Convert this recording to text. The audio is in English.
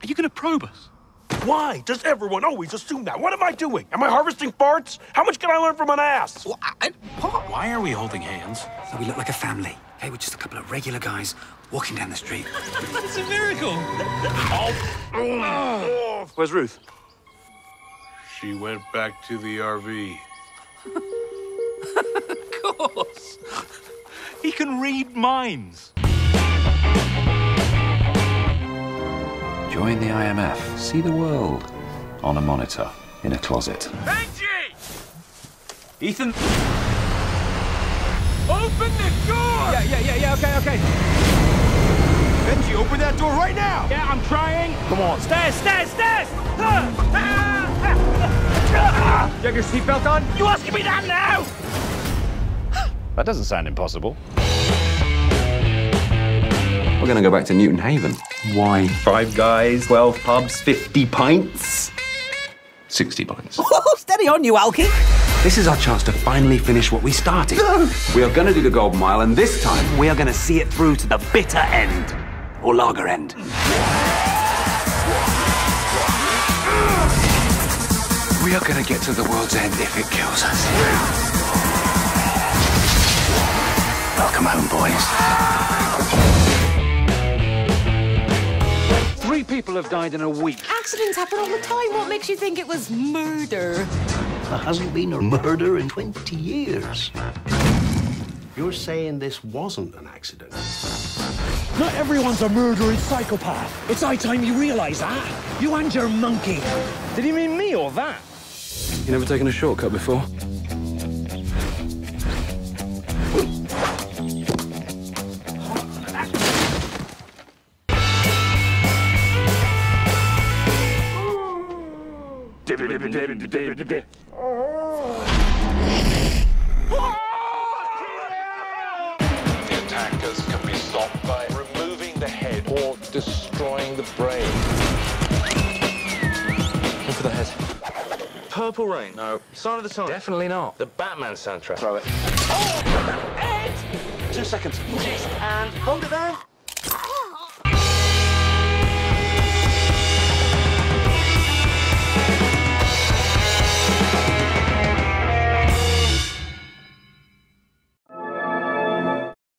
Krobus. Why does everyone always assume that? What am I doing? Am I harvesting farts? How much can I learn from an ass? Well, I, I, Why are we holding hands? so we look like a family. Okay, we're just a couple of regular guys walking down the street. It's a miracle. Oh. oh, Where's Ruth? She went back to the RV. Of course. He can read minds. Join the IMF. See the world on a monitor in a closet. Benji! Ethan. Open the door! Yeah, yeah, yeah, yeah. Okay, okay. Benji, open that door right now! Yeah, I'm trying. Come on. Stairs, stairs, stairs. You have your seatbelt on? You asking me that now? That doesn't sound impossible. We're going to go back to Newton Haven. Why? Five guys, 12 pubs, 50 pints. 60 pints. Oh, steady on, you Alky. This is our chance to finally finish what we started. We are going to do the Golden Mile, and this time We are going to see it through to the bitter end. Or lager end. We are going to get to the world's end if it kills us. Oh, Welcome home, boys. Three people have died in a week. Accidents happen all the time. What makes you think it was murder? There hasn't been a murder in 20 years. You're saying this wasn't an accident? Not everyone's a murdering psychopath. It's high time you realize that. You and your monkey. Did he mean me or that? You never taken a shortcut before? The attackers can be stopped by removing the head or destroying the brain. Go for the head. Purple Rain. No. Sign of the Times. Definitely not. The Batman soundtrack. Throw it. Oh, Two seconds. And um, hold it there.